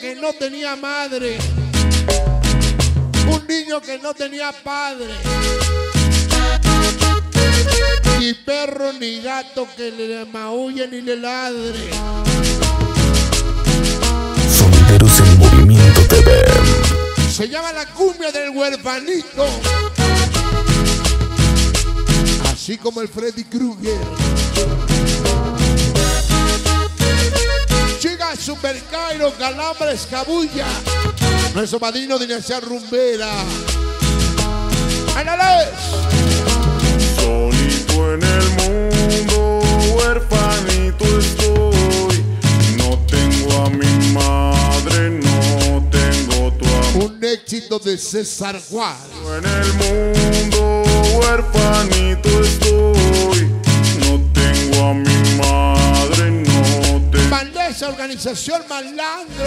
que no tenía madre. Un niño que no tenía padre. Ni perro ni gato que le maulle ni le ladre. Sonideros en Movimiento TV. Se llama la cumbia del huerfanito. Así como el Freddy Krueger. Chica Super Cairo, Calambre, Escabulla. Nuestro padrino Dinastía Rumbera. ¡Ándale! Solito en el mundo, huerfanito estoy. No tengo a mi madre, no tengo tu amor. Un éxito de César Juárez. En el mundo, huerfanito estoy. Organización Malandro.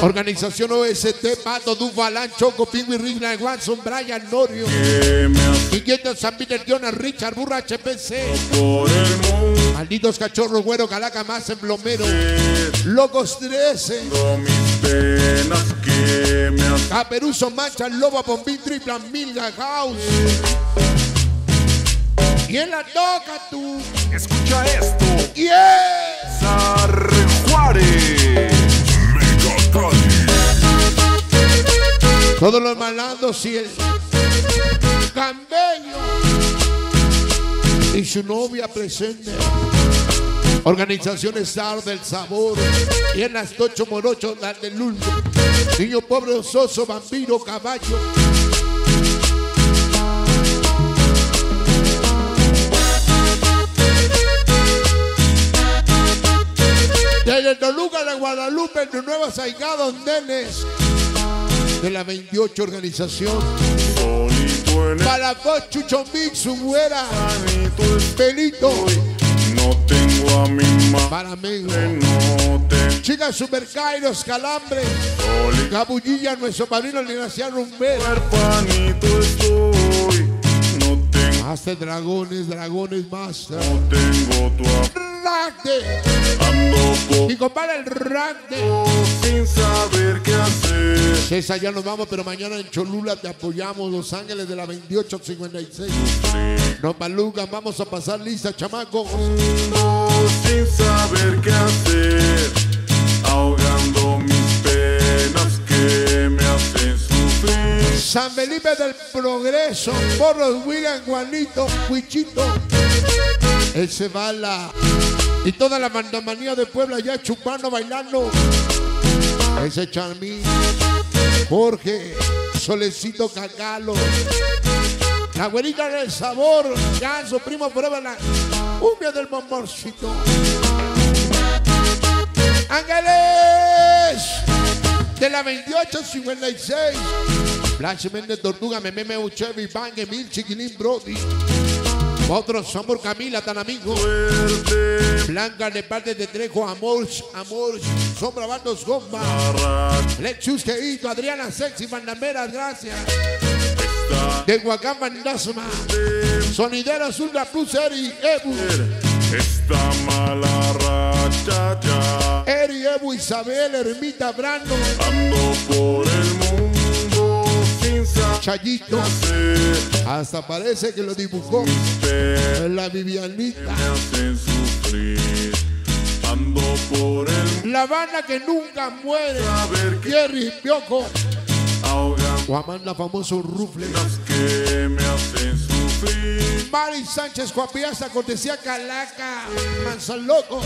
Organización OST, Pato, Dufalán, Choco, Pingüi, Rigna, Watson, Brian, Norio. Inquieto, San Peter, Jonas, Richard, Burra, HPC. Malditos cachorros, güero, calaca, más emblomero. Locos 13. mis penas que me hacen Caperuso, Mancha, Lobo, Bombín, Tripla, Milga, House. ¿Quién la toca tú? Escucha esto, Yeah. Sar Juárez. Todos los malandros y el cambeño y su novia presente. Organización Star del Sabor. Y en las ocho morochos las del. Niño pobre, ososo, vampiro, caballo. Desde Toluca de Guadalupe, de Nueva Saigado, Nenes. De la 28 organización. Para vos, Chucho Mix, su güera. Pelito. No tengo a mi madre, Para tengo. Chicas Supercairos, Calambre. Cabullilla, nuestro padrino. No tengo, Hasta dragones, dragones master. no tengo tu amor. Ragde. Por Y compadre el Ragde. sin saber qué hacer. César, ya nos vamos, pero mañana en Cholula te apoyamos. Los Ángeles de la 2856. No palugan, vamos a pasar lista, chamaco. No, sin saber qué hacer, ahogando mis penas que me hacen sufrir. San Felipe del Progreso, Porros, William, Juanito, Huichito. Él se va la. Y toda la mandamanía de Puebla ya chupando, bailando. Ese Charmín, Jorge, Solecito Cagalo. La güerita del sabor, ya su primo prueba la cumbia del bomborcito. Ángeles de la 2856. Blanche Méndez Tortuga, Mememe Uchevi, Bang, Emil, Chiquilín, Brody. Otros somos Camila, tan. Fuerte Blanca de parte de Trejo, Amor, Amor, Sombra, Bandos, Gomba. Lechus, Queito, Adriana, Sexy, Bandameras, gracias. De Huacán, Bandasma. Sonidera, Zulda, Plus, Eri, Ebu. esta mala racha ya. Eri, Ebu, Isabel, Ermita, Brando, Ando por Chayito. Hasta parece que lo dibujó la Vivianita. La banda que nunca muere. Jerry Pioco. Guamán, la famoso Rufle. que me hacen sufrir. Mari Sánchez, Guapiaza, cortesía Calaca. Manzaloco.